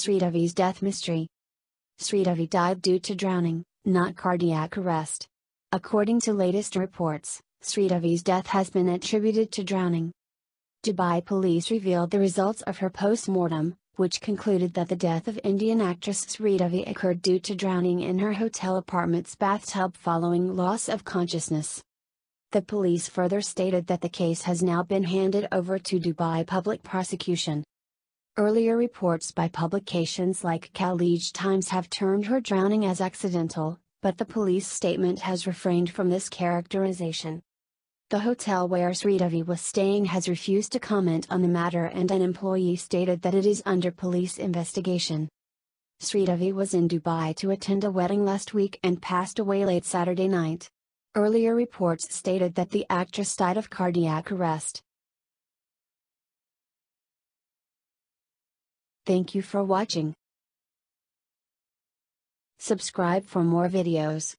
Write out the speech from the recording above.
Sridevi's death mystery. Sridevi died due to drowning, not cardiac arrest. According to latest reports, Sridevi's death has been attributed to drowning. Dubai police revealed the results of her post-mortem, which concluded that the death of Indian actress Sridevi occurred due to drowning in her hotel apartment's bathtub following loss of consciousness. The police further stated that the case has now been handed over to Dubai Public Prosecution. Earlier reports by publications like Khaleej Times have termed her drowning as accidental, but the police statement has refrained from this characterization. The hotel where Sridevi was staying has refused to comment on the matter and an employee stated that it is under police investigation. Sridevi was in Dubai to attend a wedding last week and passed away late Saturday night. Earlier reports stated that the actress died of cardiac arrest. Thank you for watching. Subscribe for more videos.